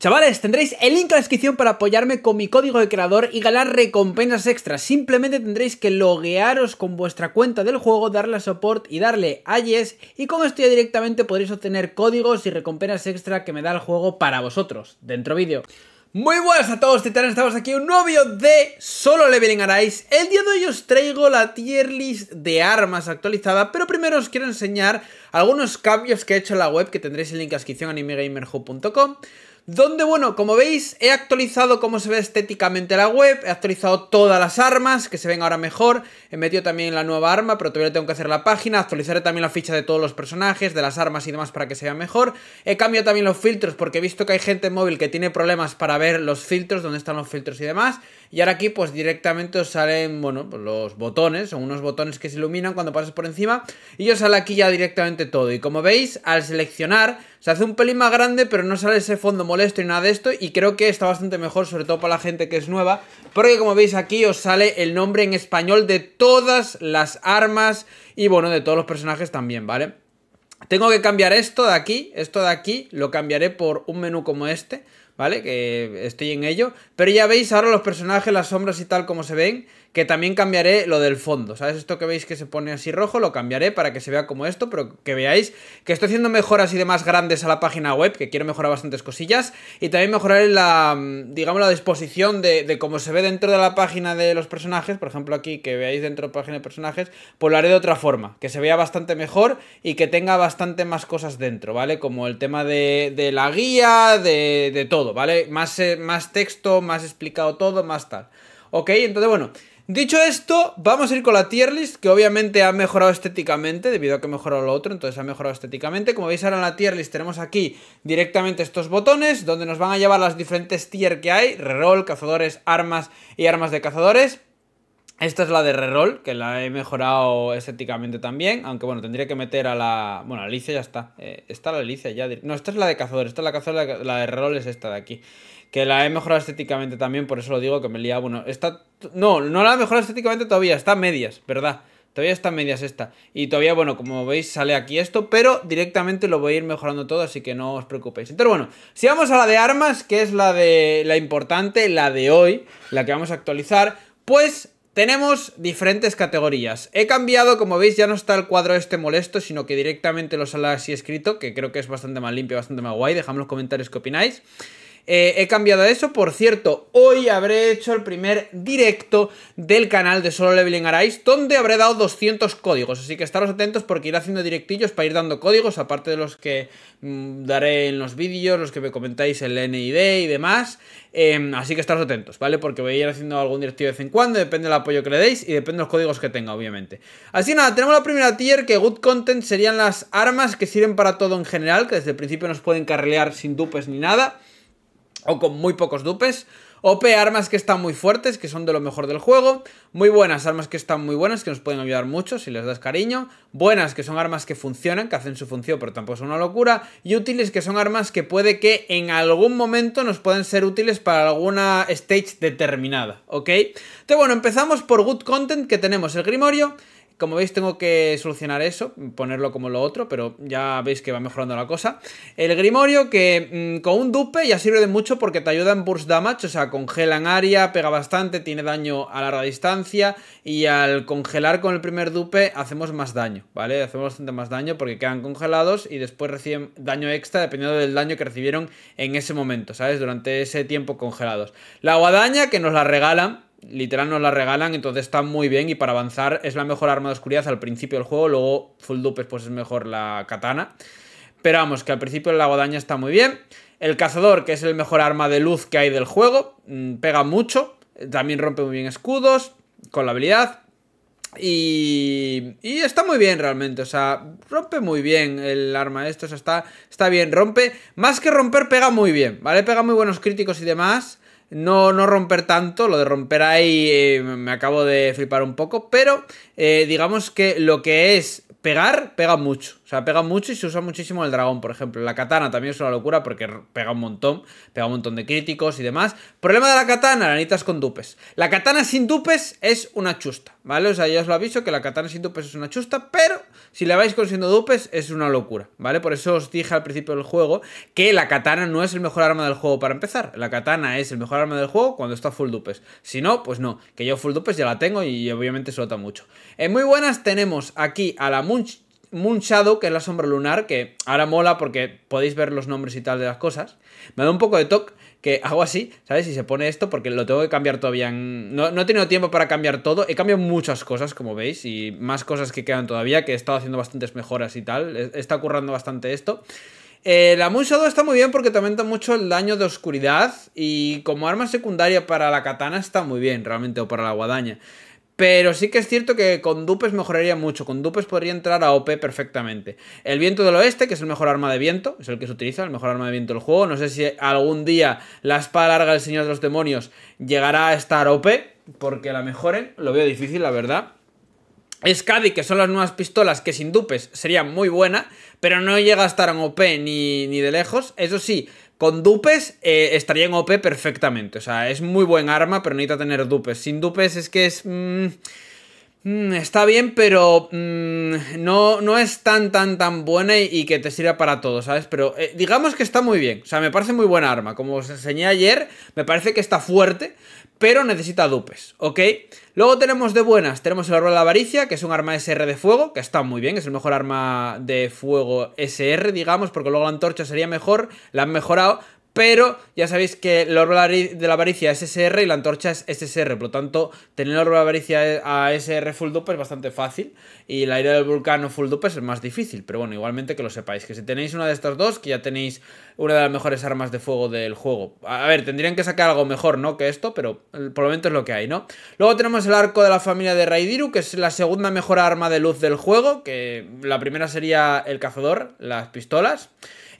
Chavales, tendréis el link en la descripción para apoyarme con mi código de creador y ganar recompensas extras. Simplemente tendréis que loguearos con vuestra cuenta del juego, darle a support y darle a yes. Y con esto ya directamente podréis obtener códigos y recompensas extra que me da el juego para vosotros. Dentro vídeo. Muy buenas a todos titanes, estamos aquí un nuevo vídeo de Solo Leveling Arise El día de hoy os traigo la tier list de armas actualizada Pero primero os quiero enseñar algunos cambios que he hecho en la web Que tendréis el link en la descripción animegamerhub.com donde, bueno, como veis, he actualizado cómo se ve estéticamente la web, he actualizado todas las armas, que se ven ahora mejor, he metido también la nueva arma, pero todavía tengo que hacer la página, actualizaré también la ficha de todos los personajes, de las armas y demás para que se vea mejor. He cambiado también los filtros, porque he visto que hay gente móvil que tiene problemas para ver los filtros, dónde están los filtros y demás. Y ahora aquí, pues directamente os salen, bueno, pues, los botones, son unos botones que se iluminan cuando pasas por encima, y os sale aquí ya directamente todo. Y como veis, al seleccionar, se hace un pelín más grande, pero no sale ese fondo molesto y nada de esto. Y creo que está bastante mejor, sobre todo para la gente que es nueva. Porque como veis aquí os sale el nombre en español de todas las armas y bueno, de todos los personajes también, ¿vale? Tengo que cambiar esto de aquí, esto de aquí, lo cambiaré por un menú como este, ¿vale? Que estoy en ello. Pero ya veis ahora los personajes, las sombras y tal como se ven que también cambiaré lo del fondo, ¿sabes? Esto que veis que se pone así rojo, lo cambiaré para que se vea como esto, pero que veáis que estoy haciendo mejoras y demás grandes a la página web, que quiero mejorar bastantes cosillas, y también mejoraré la, digamos, la disposición de, cómo se ve dentro de la página de los personajes, por ejemplo aquí, que veáis dentro de la página de personajes, pues lo haré de otra forma, que se vea bastante mejor y que tenga bastante más cosas dentro, ¿vale? Como el tema de, de la guía, de, de todo, ¿vale? Más, eh, más texto, más explicado todo, más tal. Ok, entonces bueno, Dicho esto, vamos a ir con la tier list, que obviamente ha mejorado estéticamente, debido a que ha mejorado lo otro, entonces ha mejorado estéticamente. Como veis ahora en la tier list tenemos aquí directamente estos botones, donde nos van a llevar las diferentes tier que hay, reroll, cazadores, armas y armas de cazadores. Esta es la de reroll, que la he mejorado estéticamente también, aunque bueno, tendría que meter a la... Bueno, Alicia ya está. Eh, está la Alicia ya... No, esta es la de cazadores, esta es la cazadora, la de reroll es esta de aquí. Que la he mejorado estéticamente también, por eso lo digo, que me lía... Bueno, esta... No, no la he mejorado estéticamente todavía, está a medias, ¿verdad? Todavía está medias esta. Y todavía, bueno, como veis sale aquí esto, pero directamente lo voy a ir mejorando todo, así que no os preocupéis. Entonces, bueno, si vamos a la de armas, que es la de la importante, la de hoy, la que vamos a actualizar, pues tenemos diferentes categorías. He cambiado, como veis, ya no está el cuadro este molesto, sino que directamente lo sale así escrito, que creo que es bastante más limpio, bastante más guay. Dejadme en los comentarios qué opináis. Eh, he cambiado eso, por cierto, hoy habré hecho el primer directo del canal de Solo Leveling Arise, donde habré dado 200 códigos, así que estaros atentos porque iré haciendo directillos para ir dando códigos, aparte de los que mm, daré en los vídeos, los que me comentáis en el NID y demás, em, así que estaros atentos, ¿vale? Porque voy a ir haciendo algún directivo de vez en cuando, depende del apoyo que le deis y depende de los códigos que tenga, obviamente. Así nada, tenemos la primera tier, que Good Content serían las armas que sirven para todo en general, que desde el principio nos pueden carrilear sin dupes ni nada o con muy pocos dupes. OP armas que están muy fuertes, que son de lo mejor del juego. Muy buenas armas que están muy buenas, que nos pueden ayudar mucho si les das cariño. Buenas que son armas que funcionan, que hacen su función, pero tampoco son una locura. Y útiles que son armas que puede que en algún momento nos puedan ser útiles para alguna stage determinada, ¿ok? Entonces bueno, empezamos por Good Content, que tenemos el Grimorio. Como veis tengo que solucionar eso, ponerlo como lo otro, pero ya veis que va mejorando la cosa. El Grimorio que mm, con un dupe ya sirve de mucho porque te ayuda en burst damage, o sea, congela en área, pega bastante, tiene daño a larga distancia y al congelar con el primer dupe hacemos más daño, ¿vale? Hacemos bastante más daño porque quedan congelados y después reciben daño extra dependiendo del daño que recibieron en ese momento, ¿sabes? Durante ese tiempo congelados. La guadaña que nos la regalan literal nos la regalan, entonces está muy bien y para avanzar es la mejor arma de oscuridad al principio del juego, luego full dupes pues es mejor la katana. Pero vamos, que al principio la guadaña está muy bien. El cazador, que es el mejor arma de luz que hay del juego, mm, pega mucho, también rompe muy bien escudos con la habilidad. Y, y está muy bien realmente, o sea, rompe muy bien el arma esto, o sea, está, está bien, rompe, más que romper, pega muy bien, ¿vale? Pega muy buenos críticos y demás no, no romper tanto, lo de romper ahí eh, me acabo de flipar un poco, pero eh, digamos que lo que es pegar, pega mucho. O sea, pega mucho y se usa muchísimo el dragón, por ejemplo. La katana también es una locura porque pega un montón, pega un montón de críticos y demás. Problema de la katana, la necesitas con dupes. La katana sin dupes es una chusta, ¿vale? O sea, ya os lo aviso que la katana sin dupes es una chusta, pero si la vais consiguiendo dupes es una locura, ¿vale? Por eso os dije al principio del juego que la katana no es el mejor arma del juego para empezar. La katana es el mejor arma del juego cuando está full dupes. Si no, pues no. Que yo full dupes ya la tengo y obviamente se nota mucho. En muy buenas tenemos aquí a la Munch Moon Shadow, que es la sombra lunar, que ahora mola porque podéis ver los nombres y tal de las cosas. Me da un poco de toque que hago así, ¿sabes? Y se pone esto porque lo tengo que cambiar todavía. No, no, he tenido tiempo para cambiar todo. He cambiado muchas cosas, como veis, y más cosas que quedan todavía, que he estado haciendo bastantes mejoras y tal. Está currando bastante esto. Eh, la Moon Shadow está muy bien porque te aumenta mucho el daño de oscuridad y como arma secundaria para la katana está muy bien, realmente, o para la guadaña. Pero sí que es cierto que con dupes mejoraría mucho. Con dupes podría entrar a OP perfectamente. El viento del oeste, que es el mejor arma de viento, es el que se utiliza, el mejor arma de viento del juego. No sé si algún día la espada larga del Señor de los Demonios llegará a estar OP, porque la mejoren. Lo veo difícil, la verdad. Scadi, que son las nuevas pistolas que sin dupes sería muy buena, pero no llega a estar en OP ni, ni de lejos. Eso sí, con dupes eh, estaría en OP perfectamente. O sea, es muy buen arma, pero necesita tener dupes. Sin dupes es que es... Mm, mm, está bien, pero mm, no, no es tan, tan, tan buena y, que te sirva para todo, ¿sabes? Pero eh, digamos que está muy bien. O sea, me parece muy buena arma. Como os enseñé ayer, me parece que está fuerte pero necesita dupes, ¿ok? Luego tenemos de buenas, tenemos el árbol de la avaricia, que es un arma SR de fuego, que está muy bien, es el mejor arma de fuego SR, digamos, porque luego la antorcha sería mejor, la han mejorado, pero ya sabéis que el orbe de la avaricia es SR y la antorcha es SSR. Por lo tanto, tener el orbe de la avaricia a SR full dupe es bastante fácil. Y la ira del vulcano full dupe es más difícil. Pero bueno, igualmente que lo sepáis. Que si tenéis una de estas dos, que ya tenéis una de las mejores armas de fuego del juego. A ver, tendrían que sacar algo mejor, ¿no? Que esto, pero por el momento es lo que hay, ¿no? Luego tenemos el arco de la familia de Raidiru, que es la segunda mejor arma de luz del juego. Que la primera sería el cazador, las pistolas.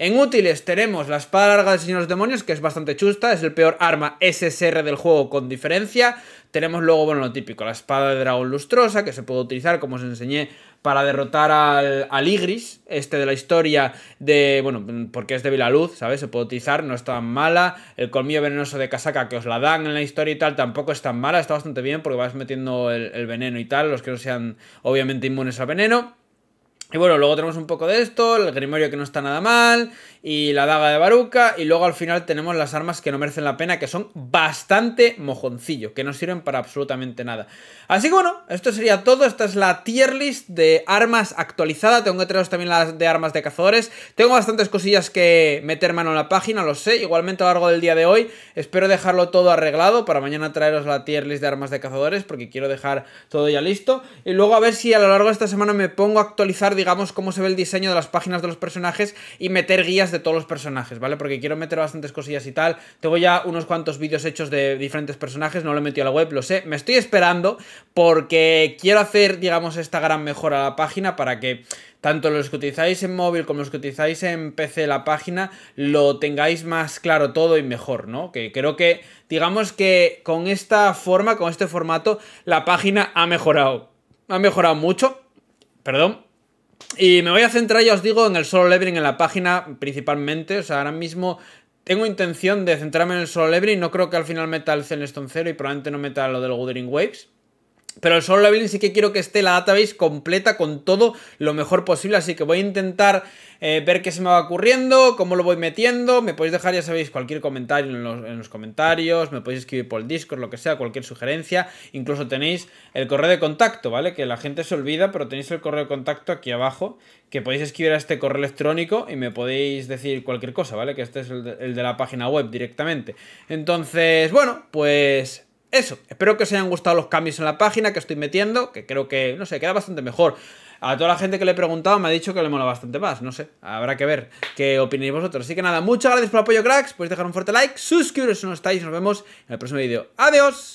En útiles tenemos la espada larga del Señor de los Demonios, que es bastante chusta, es el peor arma SSR del juego con diferencia. Tenemos luego, bueno, lo típico, la espada de dragón lustrosa, que se puede utilizar, como os enseñé, para derrotar al, al Igris, este de la historia de, bueno, porque es débil a luz, ¿sabes? Se puede utilizar, no es tan mala. El colmillo venenoso de casaca que os la dan en la historia y tal, tampoco es tan mala, está bastante bien porque vas metiendo el veneno y tal, los que no sean obviamente inmunes al veneno. Y bueno, luego tenemos un poco de esto, el grimorio que no está nada mal, y la daga de Baruca, y luego al final tenemos las armas que no merecen la pena, que son bastante mojoncillo, que no sirven para absolutamente nada. Así que bueno, esto sería todo, esta es la tier list de armas actualizada, tengo que traeros también las de armas de cazadores, tengo bastantes cosillas que meter mano en la página, lo sé, igualmente a lo largo del día de hoy, espero dejarlo todo arreglado para mañana traeros la tier list de armas de cazadores, porque quiero dejar todo ya listo, y luego a ver si a lo largo de esta semana me pongo a actualizar digamos, cómo se ve el diseño de las páginas de los personajes y meter guías de todos los personajes, ¿vale? Porque quiero meter bastantes cosillas y tal. Tengo ya unos cuantos vídeos hechos de diferentes personajes, no lo he metido a la web, lo sé. Me estoy esperando porque quiero hacer, digamos, esta gran mejora a la página para que tanto los que utilizáis en móvil como los que utilizáis en PC la página lo tengáis más claro todo y mejor, ¿no? Que creo que, digamos que con esta forma, con este formato, la página ha mejorado. Ha mejorado mucho. Perdón, y me voy a centrar, ya os digo, en el solo leveling en la página principalmente. O sea, ahora mismo tengo intención de centrarme en el solo leveling. No creo que al final meta el Zenstone 0 y probablemente no meta lo del Wuthering Waves. Pero el solo leveling sí que quiero que esté la database completa con todo lo mejor posible. Así que voy a intentar eh, ver qué se me va ocurriendo, cómo lo voy metiendo. Me podéis dejar, ya sabéis, cualquier comentario en los, en los, comentarios. Me podéis escribir por el Discord, lo que sea, cualquier sugerencia. Incluso tenéis el correo de contacto, ¿vale? Que la gente se olvida, pero tenéis el correo de contacto aquí abajo. Que podéis escribir a este correo electrónico y me podéis decir cualquier cosa, ¿vale? Que este es el el de la página web directamente. Entonces, bueno, pues eso, espero que os hayan gustado los cambios en la página que estoy metiendo, que creo que, no sé, queda bastante mejor. A toda la gente que le he preguntado me ha dicho que le mola bastante más, no sé, habrá que ver qué opinéis vosotros. Así que nada, muchas gracias por el apoyo, cracks, podéis dejar un fuerte like, suscribiros si no estáis nos vemos en el próximo vídeo. ¡Adiós!